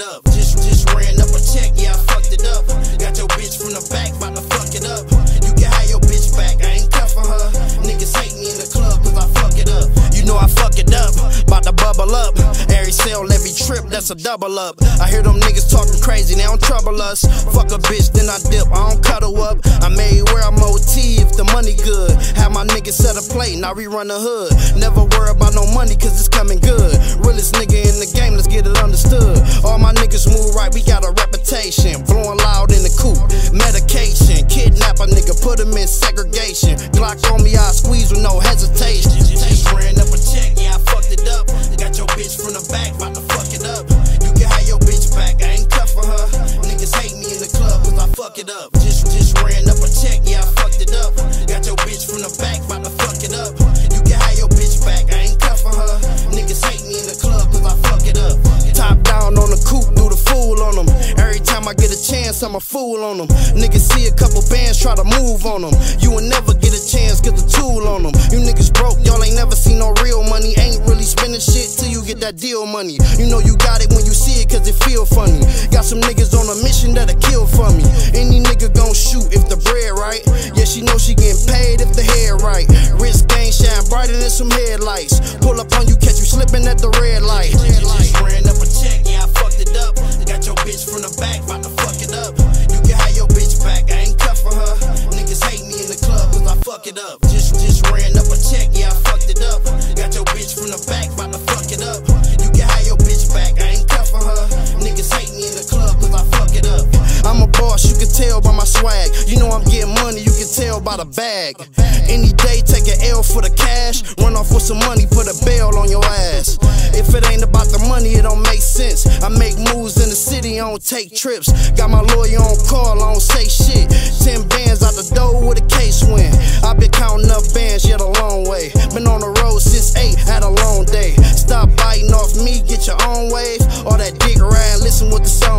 it up. Trip, that's a double up. I hear them niggas talking crazy, they don't trouble us. Fuck a bitch, then I dip, I don't cuddle up. I made where I'm if the money good. Have my niggas set a plate, now we run the hood. Never worry about no money, cause it's coming good. Realest nigga in the game, let's get it understood. All my niggas move right, we got a reputation. Blowing loud in the coop, medication. Kidnap a nigga, put him in segregation. Glock on me, I I'm a fool on them. Niggas see a couple bands, try to move on them. You will never get a chance, get the tool on them. You niggas broke, y'all ain't never seen no real money. Ain't really spending shit till you get that deal money. You know you got it when you see it, cause it feel funny. Got some niggas on a mission that'll kill for me. Any nigga gon' shoot if the bread right. Yeah, she know she getting paid if the hair right. Wrist game shine brighter than some headlights. Pull up on you, catch you slipping at the by the bag. Any day, take an L for the cash. Run off with some money, put a bail on your ass. If it ain't about the money, it don't make sense. I make moves in the city, I don't take trips. Got my lawyer on call, I don't say shit. Ten bands out the door with a case win. i been counting up bands, yet a long way. Been on the road since eight, had a long day. Stop biting off me, get your own wave. All that dick ride, listen what the song